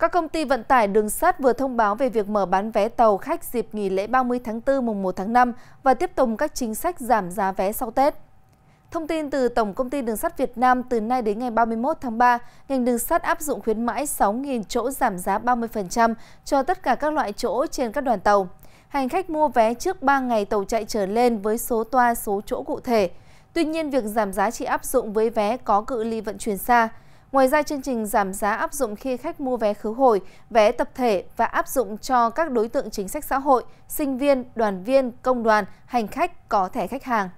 Các công ty vận tải đường sắt vừa thông báo về việc mở bán vé tàu khách dịp nghỉ lễ 30 tháng 4 mùng 1 tháng 5 và tiếp tục các chính sách giảm giá vé sau Tết. Thông tin từ Tổng Công ty Đường sắt Việt Nam từ nay đến ngày 31 tháng 3, ngành đường sắt áp dụng khuyến mãi 6.000 chỗ giảm giá 30% cho tất cả các loại chỗ trên các đoàn tàu. Hành khách mua vé trước 3 ngày tàu chạy trở lên với số toa số chỗ cụ thể. Tuy nhiên, việc giảm giá chỉ áp dụng với vé có cự ly vận chuyển xa. Ngoài ra, chương trình giảm giá áp dụng khi khách mua vé khứ hồi, vé tập thể và áp dụng cho các đối tượng chính sách xã hội, sinh viên, đoàn viên, công đoàn, hành khách có thẻ khách hàng.